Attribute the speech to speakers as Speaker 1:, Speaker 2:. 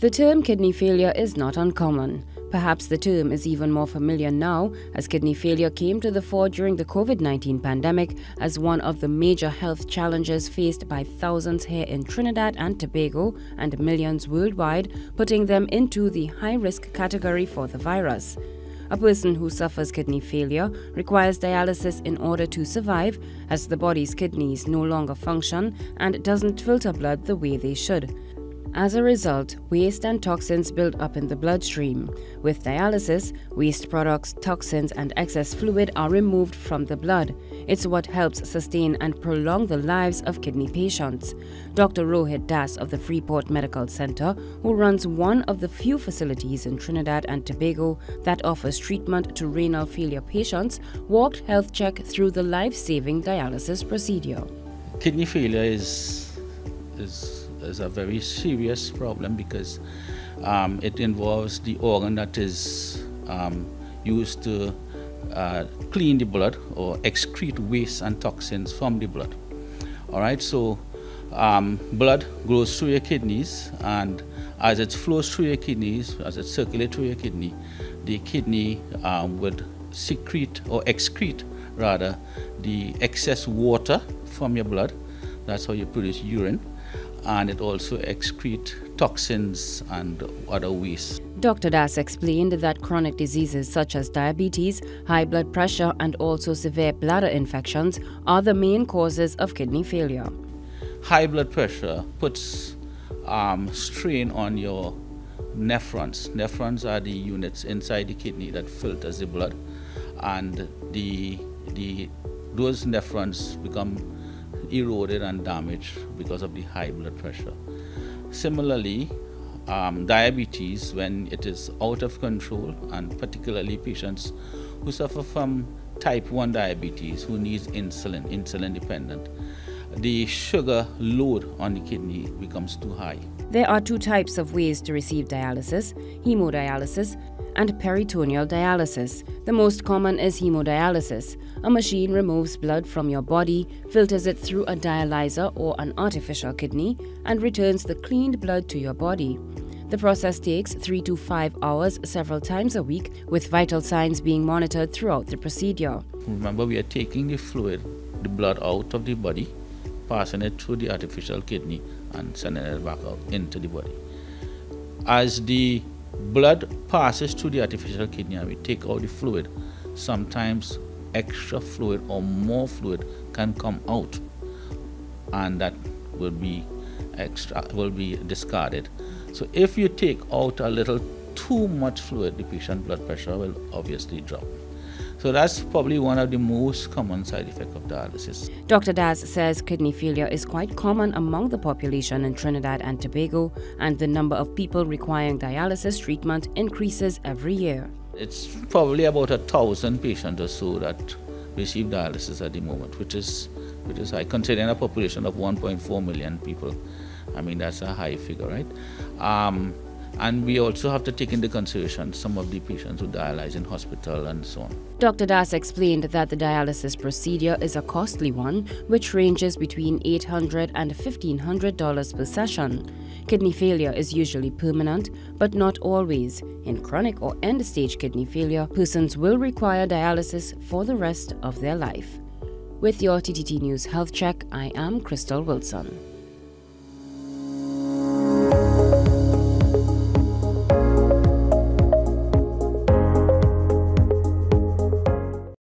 Speaker 1: The term kidney failure is not uncommon. Perhaps the term is even more familiar now as kidney failure came to the fore during the COVID 19 pandemic as one of the major health challenges faced by thousands here in Trinidad and Tobago and millions worldwide, putting them into the high risk category for the virus. A person who suffers kidney failure requires dialysis in order to survive, as the body's kidneys no longer function and doesn't filter blood the way they should. As a result, waste and toxins build up in the bloodstream. With dialysis, waste products, toxins, and excess fluid are removed from the blood. It's what helps sustain and prolong the lives of kidney patients. Dr. Rohit Dass of the Freeport Medical Center, who runs one of the few facilities in Trinidad and Tobago that offers treatment to renal failure patients, walked Health Check through the life saving dialysis procedure.
Speaker 2: Kidney failure is, is is a very serious problem because um, it involves the organ that is um, used to uh, clean the blood or excrete waste and toxins from the blood. All right, so um, blood goes through your kidneys, and as it flows through your kidneys, as it circulates through your kidney, the kidney um, would secrete or excrete rather the excess water from your blood. That's how you produce urine and it also excrete toxins and other waste.
Speaker 1: Dr. Dass explained that chronic diseases such as diabetes, high blood pressure, and also severe bladder infections are the main causes of kidney failure.
Speaker 2: High blood pressure puts um, strain on your nephrons. Nephrons are the units inside the kidney that filters the blood, and the the those nephrons become eroded and damaged because of the high blood pressure. Similarly, um, diabetes, when it is out of control, and particularly patients who suffer from type 1 diabetes who needs insulin, insulin dependent, the sugar load on the kidney becomes too high.
Speaker 1: There are two types of ways to receive dialysis hemodialysis and peritoneal dialysis. The most common is hemodialysis. A machine removes blood from your body, filters it through a dialyzer or an artificial kidney, and returns the cleaned blood to your body. The process takes 3 to 5 hours several times a week, with vital signs being monitored throughout the procedure.
Speaker 2: Remember, we are taking the fluid, the blood out of the body, passing it through the artificial kidney, and sending it back out into the body. As the blood passes through the artificial kidney and we take out the fluid, sometimes extra fluid or more fluid can come out and that will be extra will be discarded. So if you take out a little too much fluid, the patient blood pressure will obviously drop. So that's probably one of the most common side effects of dialysis.
Speaker 1: Dr. Dass says kidney failure is quite common among the population in Trinidad and Tobago, and the number of people requiring dialysis treatment increases every year.
Speaker 2: It's probably about a thousand patients or so that receive dialysis at the moment, which is which is high, considering a population of 1.4 million people. I mean, that's a high figure, right? Um, and we also have to take into consideration some of the patients who dialyze in hospital and so on.
Speaker 1: Dr. Dass explained that the dialysis procedure is a costly one, which ranges between $800 and $1,500 per session. Kidney failure is usually permanent, but not always. In chronic or end stage kidney failure, persons will require dialysis for the rest of their life. With your TTT News Health Check, I am Khrystal Wilson.